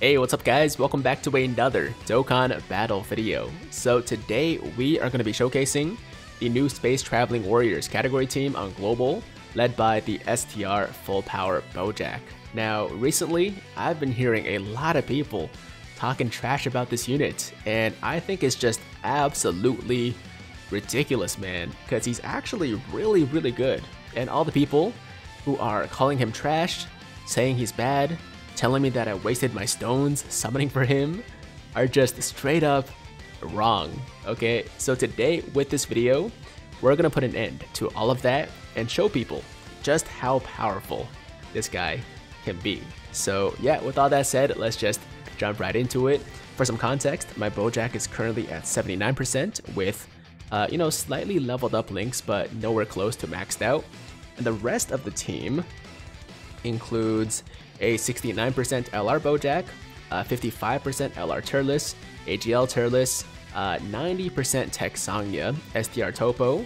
Hey, what's up guys? Welcome back to another Dokkan Battle video. So today we are going to be showcasing the new Space Traveling Warriors category team on Global, led by the STR Full Power Bojack. Now, recently, I've been hearing a lot of people talking trash about this unit, and I think it's just absolutely ridiculous, man, because he's actually really, really good. And all the people who are calling him trash, saying he's bad, telling me that I wasted my stones summoning for him are just straight up wrong. Okay, so today with this video, we're gonna put an end to all of that and show people just how powerful this guy can be. So yeah, with all that said, let's just jump right into it. For some context, my Bojack is currently at 79% with, uh, you know, slightly leveled up links, but nowhere close to maxed out. And the rest of the team includes a 69% LR Bojack, 55% LR Turles, AGL Turles, 90% TEQ Zangya, STR Topo,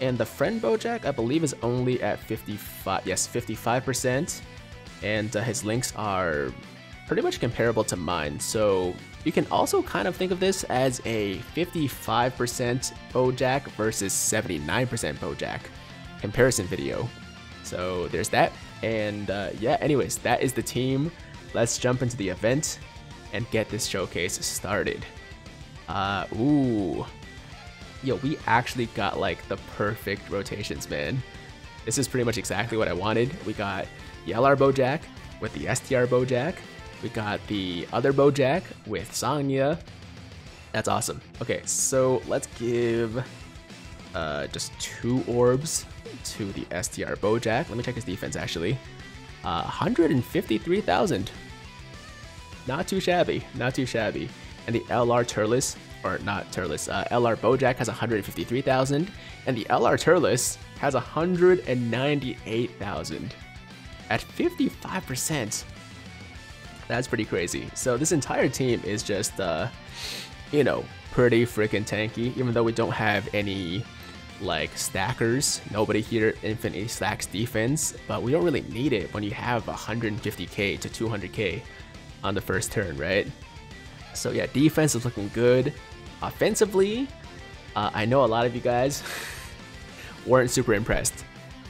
and the friend Bojack I believe is only at 55, yes 55%, and uh, his links are pretty much comparable to mine, so you can also kind of think of this as a 55% Bojack versus 79% Bojack comparison video. So there's that. And uh, yeah, anyways, that is the team. Let's jump into the event and get this showcase started. Uh, ooh. Yo, we actually got like the perfect rotations, man. This is pretty much exactly what I wanted. We got LR Bojack with the STR Bojack. We got the other Bojack with Zangya. That's awesome. Okay, so let's give uh, just two orbs to the STR Bojack. Let me check his defense actually. Uh, 153,000. Not too shabby, not too shabby. And the LR Turles, or not Turles, uh, LR Bojack has 153,000, and the LR Turles has 198,000. At 55%. That's pretty crazy. So this entire team is just, uh, you know, pretty freaking tanky, even though we don't have any like stackers. Nobody here infinitely stacks defense, but we don't really need it when you have 150k to 200k on the first turn, right? So yeah, defense is looking good. Offensively, uh, I know a lot of you guys weren't super impressed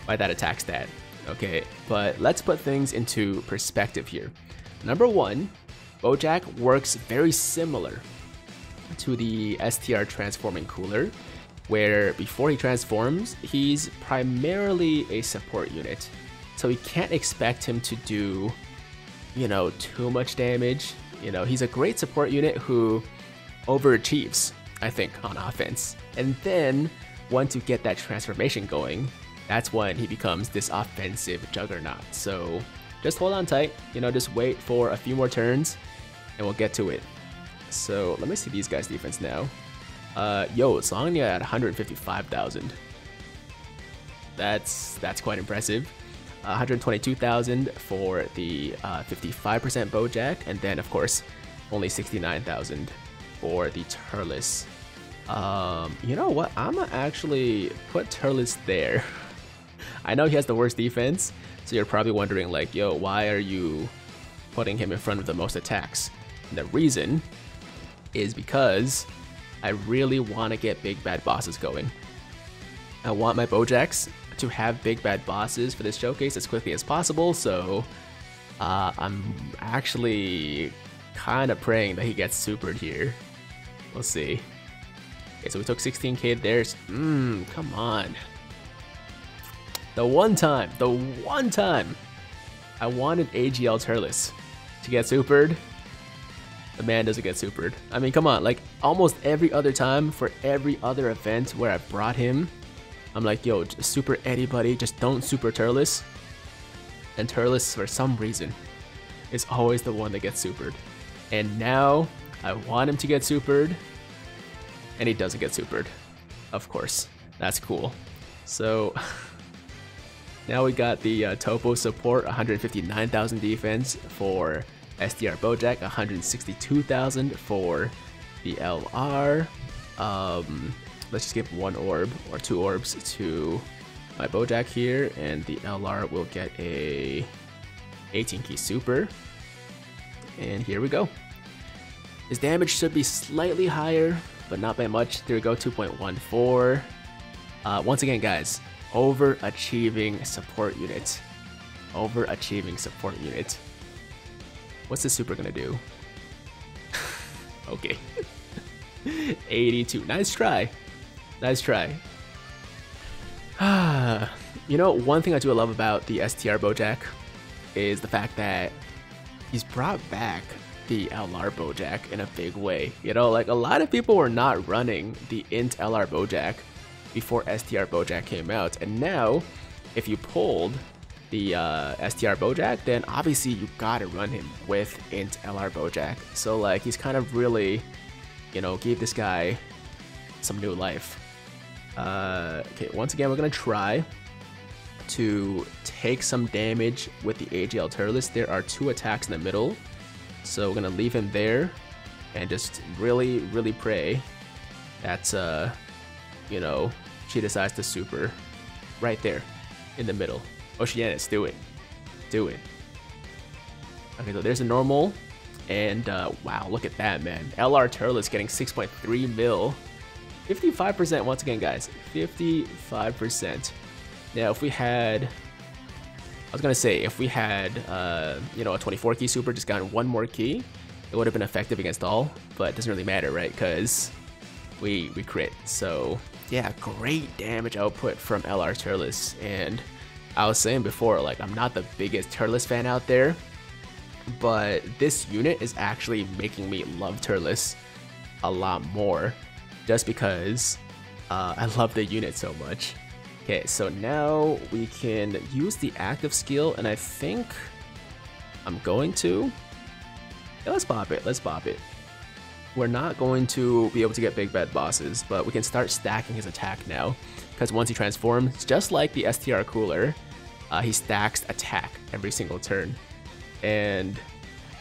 by that attack stat, okay? But let's put things into perspective here. Number one, Bojack works very similar to the STR transforming Cooler, where before he transforms, he's primarily a support unit. So we can't expect him to do, you know, too much damage. You know, he's a great support unit who overachieves, I think, on offense. And then once you get that transformation going, that's when he becomes this offensive juggernaut. So just hold on tight, you know, just wait for a few more turns and we'll get to it. So let me see these guys' defense now. Uh, yo, Zangya at 155,000. That's that's quite impressive. Uh, 122,000 for the 55% uh, Bojack, and then of course only 69,000 for the Turles. Um, you know what? I'm gonna actually put Turles there. I know he has the worst defense, so you're probably wondering like, yo, why are you putting him in front of the most attacks? And the reason is because I really want to get big bad bosses going. I want my Bojacks to have big bad bosses for this showcase as quickly as possible, so uh, I'm actually kind of praying that he gets supered here. We'll see. Okay, so we took 16k There's, Mmm, come on. The one time, the one time I wanted AGL Turles to get supered, the man doesn't get supered. I mean, come on, like almost every other time for every other event where I brought him, I'm like, yo, super anybody, just don't super Turles. And Turles, for some reason, is always the one that gets supered. And now I want him to get supered, and he doesn't get supered. Of course, that's cool. So now we got the uh, Topo support, 159,000 defense for STR Bojack, 162,000 for the LR. Um, let's just give one orb or two orbs to my Bojack here, and the LR will get a 18 ki super. and here we go. His damage should be slightly higher, but not by much. There we go, 2.14. Uh, once again, guys, overachieving support unit. Overachieving support unit. What's this super gonna do? okay. 82. Nice try. Nice try. you know, one thing I do love about the STR Bojack is the fact that he's brought back the LR Bojack in a big way. You know, like a lot of people were not running the int LR Bojack before STR Bojack came out, and now if you pulled the uh, STR Bojack, then obviously you gotta run him with int LR Bojack. So like he's kind of really, you know, gave this guy some new life. Uh, okay, once again we're gonna try to take some damage with the AGL Turles. There are two attacks in the middle, so we're gonna leave him there and just really, really pray that, uh, you know, she decides to super right there in the middle. Oceanus, do it. Do it. Okay, so there's a normal. And uh, wow, look at that, man. LR Turles getting 6.3 mil. 55% once again, guys. 55%. Now, if we had... I was gonna say, if we had, uh, you know, a 24 ki super, just gotten one more ki, it would have been effective against all, but it doesn't really matter, right? Because we, we crit. So, yeah, great damage output from LR Turles. And I was saying before, like, I'm not the biggest Turles fan out there, but this unit is actually making me love Turles a lot more just because uh, I love the unit so much. Okay, so now we can use the active skill, and I think I'm going to. Yeah, let's pop it, let's pop it. We're not going to be able to get big bad bosses, but we can start stacking his attack now. Because once he transforms, just like the STR Cooler, uh, he stacks attack every single turn. And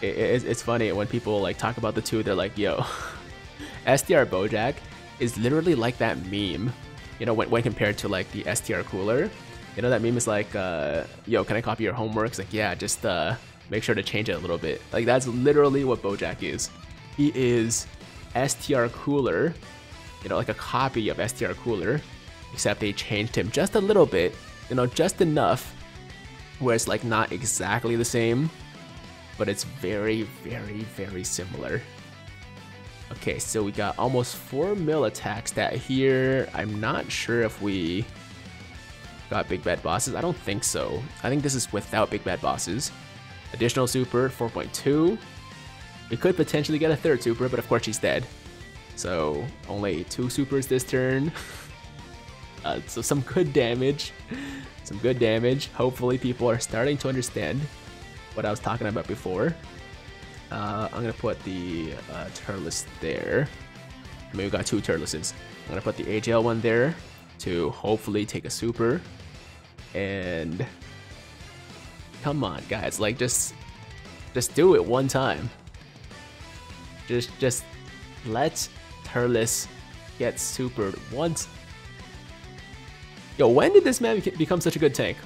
it, it, it's funny when people like talk about the two, they're like, yo, STR Bojack is literally like that meme you know, when, when compared to like the STR Cooler. You know, that meme is like, uh, yo, can I copy your homework? It's like, yeah, just uh, make sure to change it a little bit. Like, that's literally what Bojack is. He is STR Cooler, you know, like a copy of STR Cooler, except they changed him just a little bit, you know, just enough where it's like not exactly the same, but it's very, very, very similar. Okay, so we got almost 4 mil attacks that here. I'm not sure if we got big bad bosses. I don't think so. I think this is without big bad bosses. Additional super, 4.2. We could potentially get a third super, but of course she's dead. So only two supers this turn. uh, so some good damage. Some good damage. Hopefully people are starting to understand what I was talking about before. Uh, I'm gonna put the uh, Turles there. I mean, we got two Turleses. I'm gonna put the AGL one there to hopefully take a super. And come on, guys, like just just do it one time. Just just let Turles get supered once. Yo, when did this man become such a good tank?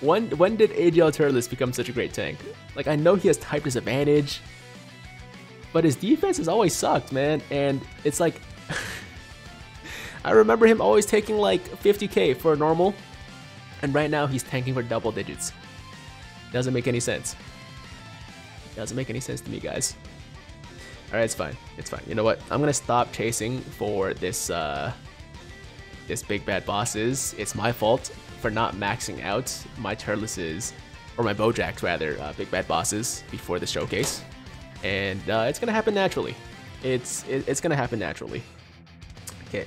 When when did AGL Turles become such a great tank? Like I know he has type disadvantage, but his defense has always sucked, man. And it's like I remember him always taking like 50k for a normal, and right now he's tanking for double digits. Doesn't make any sense. Doesn't make any sense to me, guys. Alright, it's fine. It's fine. You know what? I'm gonna stop chasing for this uh this big bad bosses. It's my fault for not maxing out my Turleses, or my Bojacks rather, uh, Big Bad Bosses before the showcase. And uh, it's gonna happen naturally. It's it, it's gonna happen naturally. Okay,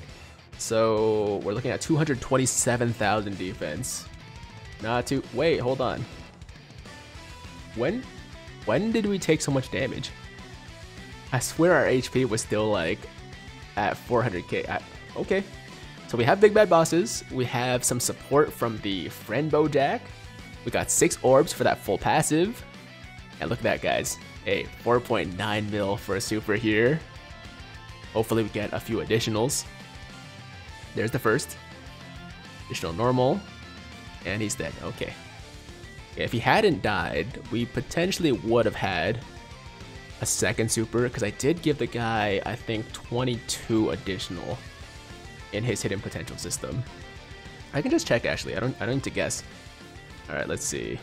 so we're looking at 227,000 defense. Not too. Wait, hold on. When when did we take so much damage? I swear our HP was still like at 400k. I, okay, so we have big bad bosses. We have some support from the friend deck, We got six orbs for that full passive. And look at that, guys. Hey, 4.9 mil for a super here. Hopefully we get a few additionals. There's the first. Additional normal. And he's dead. Okay. If he hadn't died, we potentially would have had a second super because I did give the guy, I think, 22 additional in his hidden potential system. I can just check actually. I don't I don't need to guess. All right, let's see.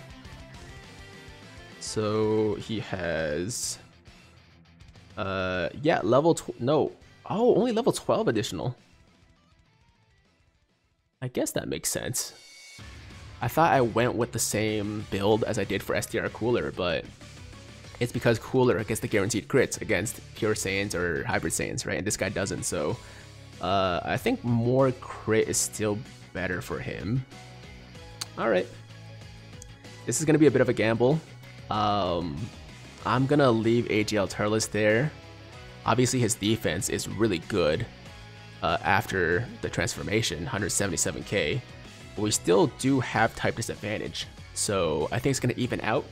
So he has uh yeah, level no. Oh, only level 12 additional. I guess that makes sense. I thought I went with the same build as I did for STR Cooler, but it's because Cooler gets the guaranteed crits against Pure Saiyans or Hybrid Saiyans, right? And this guy doesn't, so uh, I think more crit is still better for him. Alright. This is going to be a bit of a gamble. Um, I'm going to leave AGL Turles there. Obviously, his defense is really good uh, after the transformation, 177k. But we still do have type disadvantage. So I think it's going to even out.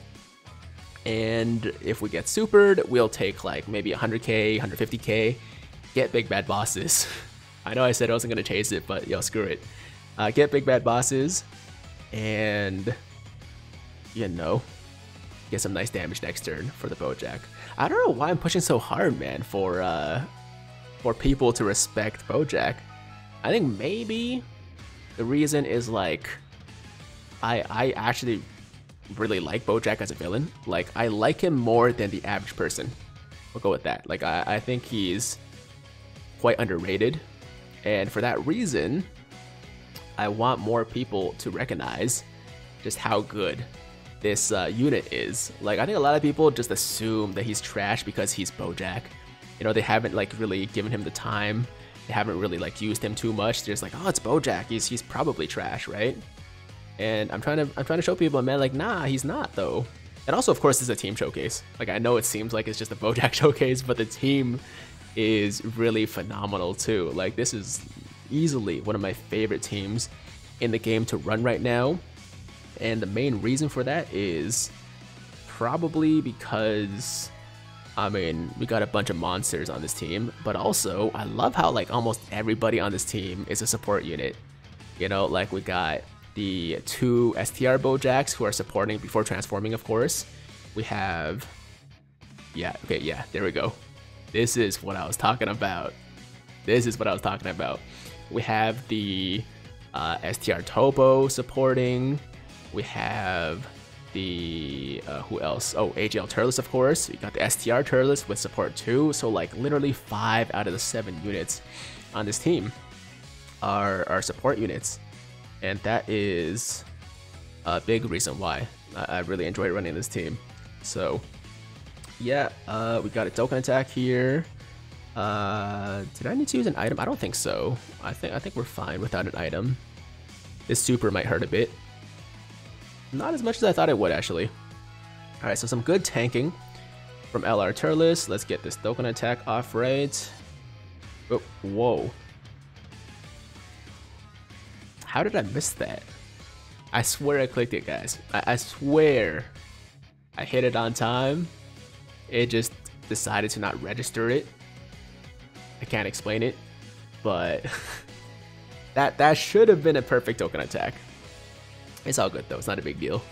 And if we get supered, we'll take like maybe 100k, 150k, get big bad bosses. I know I said I wasn't to chase it, but yo, screw it. Uh, get big bad bosses, and you know, get some nice damage next turn for the Bojack. I don't know why I'm pushing so hard, man, for uh, for people to respect Bojack. I think maybe the reason is like I I actually really like Bojack as a villain. Like I like him more than the average person. We'll go with that. Like I, I think he's quite underrated. And for that reason, I want more people to recognize just how good this uh, unit is. Like I think a lot of people just assume that he's trash because he's Bojack. You know, they haven't like really given him the time. They haven't really like used him too much. They're just like, oh, it's Bojack. He's he's probably trash, right? And I'm trying to I'm trying to show people, man, like, nah, he's not though. And also, of course, this is a team showcase. Like I know it seems like it's just a Bojack showcase, but the team is really phenomenal too. Like this is easily one of my favorite teams in the game to run right now. And the main reason for that is probably because I mean, we got a bunch of monsters on this team, but also I love how like almost everybody on this team is a support unit. You know, like we got the two STR Bojacks who are supporting before transforming, of course. We have, yeah, okay, yeah, there we go. This is what I was talking about. This is what I was talking about. We have the uh, STR Topo supporting. We have the uh, who else? Oh, AGL Turles, of course. We got the STR Turles with support too. So like literally five out of the seven units on this team are are support units, and that is a big reason why I, I really enjoy running this team. So yeah, uh, we got a Dokkan attack here. Uh, did I need to use an item? I don't think so. I think I think we're fine without an item. This super might hurt a bit. Not as much as I thought it would, actually. Alright, so some good tanking from LR Turles. Let's get this Dokkan attack off right. Oh, whoa. How did I miss that? I swear I clicked it, guys. I, I swear I hit it on time it just decided to not register it. I can't explain it, but that that should have been a perfect Dokkan attack. It's all good though, it's not a big deal.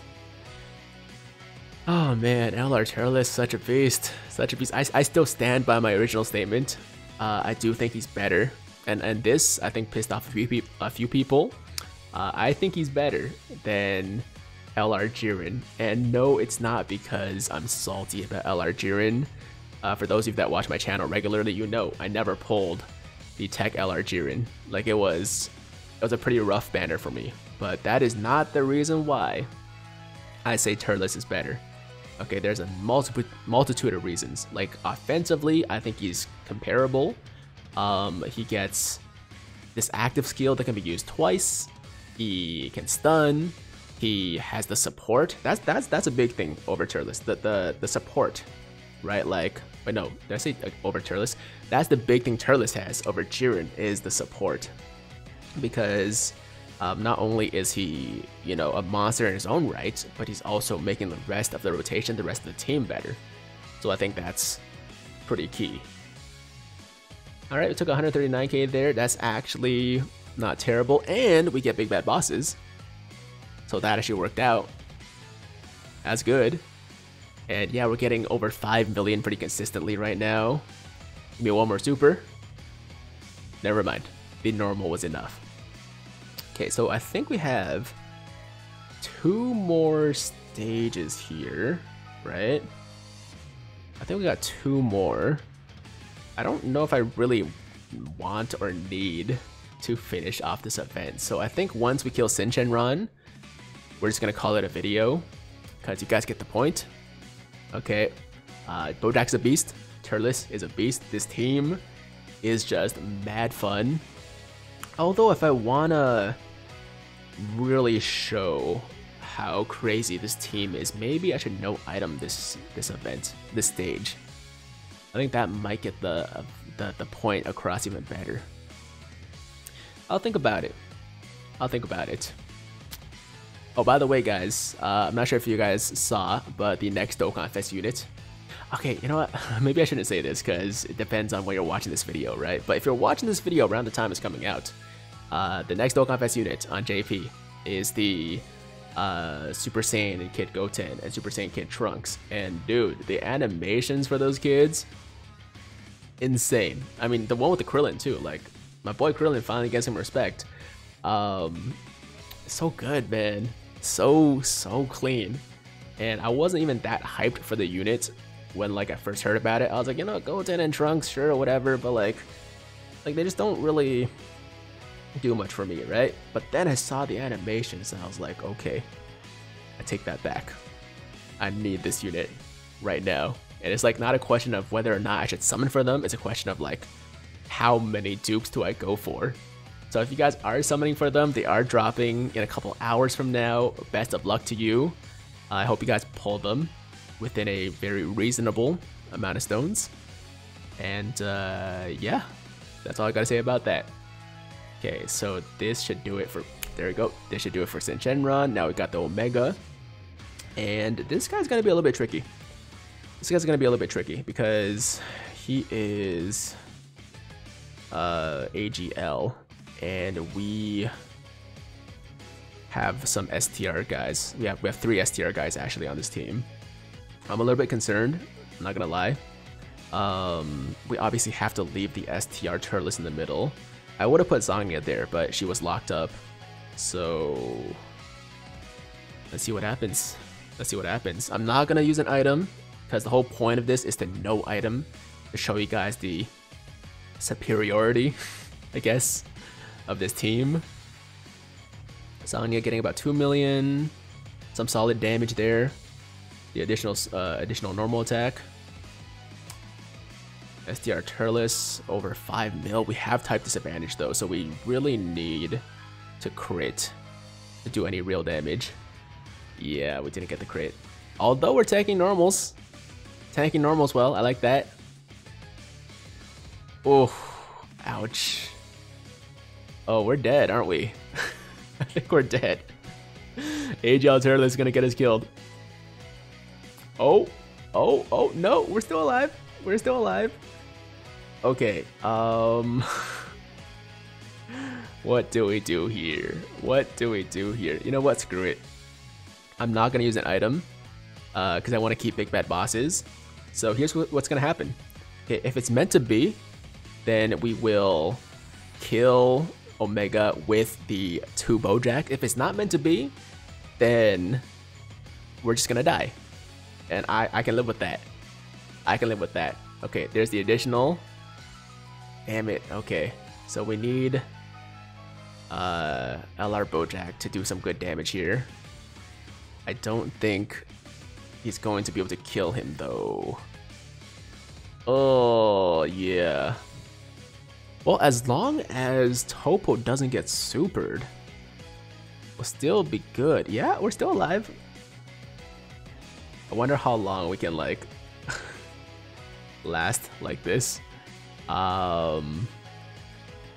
Oh man, LR Turles, such a beast. Such a beast. I, I still stand by my original statement. Uh, I do think he's better. And and this, I think, pissed off a few, a few people. Uh, I think he's better than LR Jiren. And no, it's not because I'm salty about LR Jiren. Uh, for those of you that watch my channel regularly, you know I never pulled the TEQ LR Jiren. Like it was, it was a pretty rough banner for me. But that is not the reason why I say Turles is better. Okay, there's a multiple multitude of reasons. Like offensively, I think he's comparable. Um, he gets this active skill that can be used twice. He can stun he has the support. That's that's that's a big thing over Turles. The the the support, right? Like, but no, did I say like, over Turles? That's the big thing Turles has over Jiren is the support, because um, not only is he you know a monster in his own right, but he's also making the rest of the rotation, the rest of the team better. So I think that's pretty key. All right, we took 139k there. That's actually not terrible, and we get big bad bosses. So that actually worked out. That's good. And yeah, we're getting over 5 million pretty consistently right now. Give me one more super. Never mind. The normal was enough. Okay, so I think we have two more stages here, right? I think we got two more. I don't know if I really want or need to finish off this event. So I think once we kill Syn Shenron, we're just gonna call it a video because you guys get the point. Okay, uh, Bojack's a beast. Turles is a beast. This team is just mad fun. Although if I wanna really show how crazy this team is, maybe I should no item this this event, this stage. I think that might get the uh, the, the point across even better. I'll think about it. I'll think about it. Oh, by the way, guys, uh, I'm not sure if you guys saw, but the next Dokkan Fest unit. Okay, you know what? Maybe I shouldn't say this because it depends on when you're watching this video, right? But if you're watching this video around the time it's coming out, uh, the next Dokkan Fest unit on JP is the uh, Super Saiyan and Kid Goten and Super Saiyan Kid Trunks. And dude, the animations for those kids, insane. I mean, the one with the Krillin too. Like, my boy Krillin finally gets some respect. Um, so good, man. So so clean. And I wasn't even that hyped for the unit when like I first heard about it. I was like, you know, Goten and Trunks, sure, whatever. But like, like they just don't really do much for me, right? But then I saw the animations and I was like, okay, I take that back. I need this unit right now. And it's like not a question of whether or not I should summon for them, it's a question of like, how many dupes do I go for? So if you guys are summoning for them, they are dropping in a couple hours from now. Best of luck to you. I hope you guys pull them within a very reasonable amount of stones. And uh, yeah, that's all I gotta say about that. Okay, so this should do it for, there we go. This should do it for Syn Shenron. Now we got the Omega. And this guy's gonna be a little bit tricky. This guy's gonna be a little bit tricky because he is uh, AGL and we have some STR guys. We have we have three STR guys actually on this team. I'm a little bit concerned. I'm not gonna lie. Um, we obviously have to leave the STR Turles in the middle. I would have put Zangya there, but she was locked up. So let's see what happens. Let's see what happens. I'm not gonna use an item because the whole point of this is to no item to show you guys the superiority, I guess, of this team. Zangya getting about 2 million, some solid damage there. The additional uh, additional normal attack. STR Turles over 5 mil. We have type disadvantage though, so we really need to crit to do any real damage. Yeah, we didn't get the crit. Although we're tanking normals. Tanking normals well, I like that. Oh, ouch. Oh, we're dead, aren't we? I think we're dead. Turtle is gonna get us killed. Oh, oh, oh, no, we're still alive. We're still alive. Okay, um... what do we do here? What do we do here? You know what, screw it. I'm not gonna use an item, Uh, because uh, I want to keep big bad bosses. So here's what's gonna happen. Okay, if it's meant to be, then we will kill Omega with the 2 Bojack. If it's not meant to be, then we're just gonna die. And I, I can live with that. I can live with that. Okay, there's the additional Damn it. Okay. So we need uh, LR Bojack to do some good damage here. I don't think he's going to be able to kill him though. Oh, yeah. Well, as long as Topo doesn't get supered, we'll still be good. Yeah, we're still alive. I wonder how long we can like last like this. Um.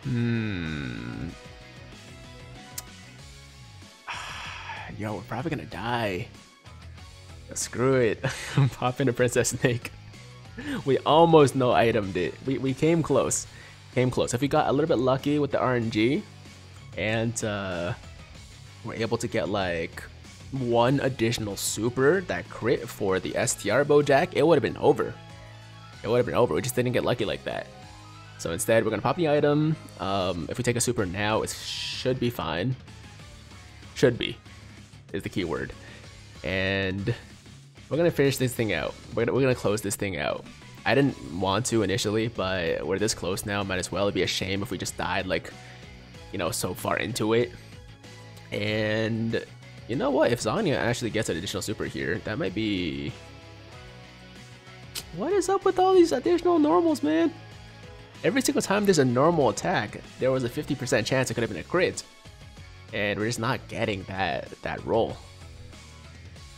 Hmm. Yo, we're probably gonna die. Screw it. Pop into Princess Snake. we almost no itemed it. We, we came close. Came close. If we got a little bit lucky with the RNG and uh, we're able to get like one additional super that crit for the STR Bojack, it would have been over. It would have been over. We just didn't get lucky like that. So instead, we're to pop the item. Um, if we take a super now, it should be fine. Should be, is the key word. And we're to finish this thing out. We're going to close this thing out. I didn't want to initially, but we're this close now. Might as well. It'd be a shame if we just died, like, you know, so far into it. And you know what? If Zangya actually gets an additional super here, that might be... What is up with all these additional normals, man? Every single time there's a normal attack, there was a 50% chance it could have been a crit. And we're just not getting that, that roll.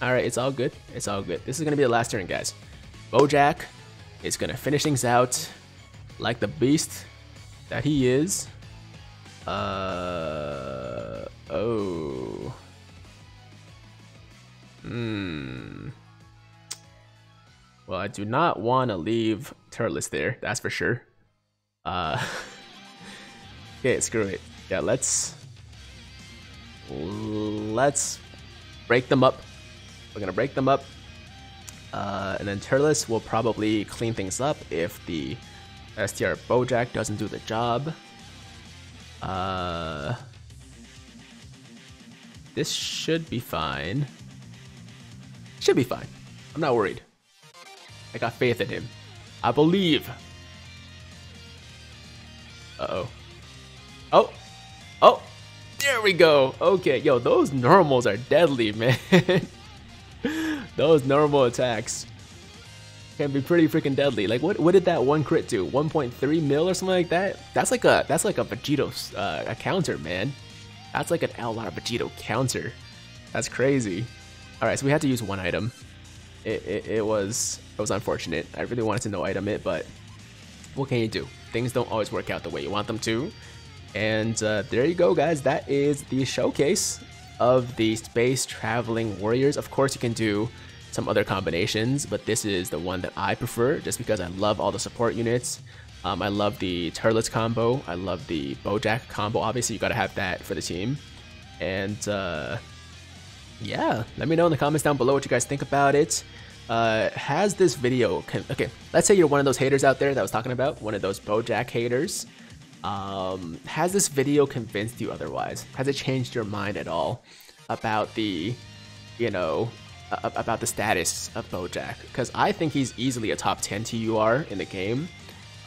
Alright, it's all good. It's all good. This is to be the last turn, guys. Bojack is going to finish things out like the beast that he is. Uh... Oh... Hmm... Well, I do not want to leave Turles there, that's for sure. Uh, okay, screw it. Yeah, let's let's break them up. We're gonna break them up, uh, and then Turles will probably clean things up if the STR Bojack doesn't do the job. Uh, this should be fine. Should be fine. I'm not worried. I got faith in him. I believe. Uh-oh. Oh! Oh! There we go! Okay, yo, those normals are deadly, man. Those normal attacks can be pretty freaking deadly. Like, what what did that one crit do? 1.3 mil or something like that? That's like a that's like a Vegito uh, a counter, man. That's like an LR Vegito counter. That's crazy. All right, so we had to use one item. It, it, it was it was unfortunate. I really wanted to no item it, but what can you do? Things don't always work out the way you want them to. And uh, there you go, guys. That is the showcase of the Space Traveling Warriors. Of course, you can do some other combinations, but this is the one that I prefer just because I love all the support units. Um, I love the Turles combo. I love the Bojack combo. Obviously, you got to have that for the team. And uh, yeah, let me know in the comments down below what you guys think about it uh, has this video, okay, let's say you're one of those haters out there that I was talking about, one of those Bojack haters. Um, has this video convinced you otherwise? Has it changed your mind at all about the, you know, about the status of Bojack? Because I think he's easily a top 10 TUR in the game,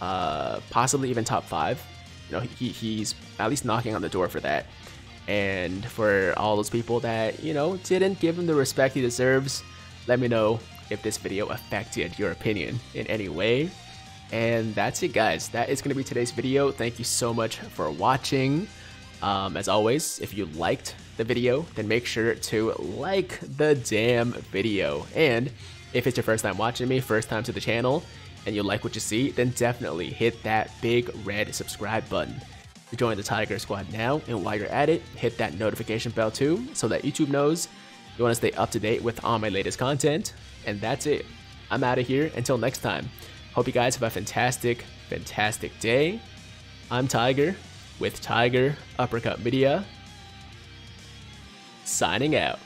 uh, possibly even top 5. You know, he, he's at least knocking on the door for that. And for all those people that, you know, didn't give him the respect he deserves, let me know if this video affected your opinion in any way. And that's it guys, that is going to be today's video. Thank you so much for watching. Um, as always, if you liked the video, then make sure to like the damn video. And if it's your first time watching me, first time to the channel, and you like what you see, then definitely hit that big red subscribe button. To join the Tiger Squad now, and while you're at it, hit that notification bell too, so that YouTube knows you want to stay up to date with all my latest content. And that's it. I'm out of here. Until next time. Hope you guys have a fantastic, fantastic day. I'm Tiger with Tiger Uppercut Media. Signing out.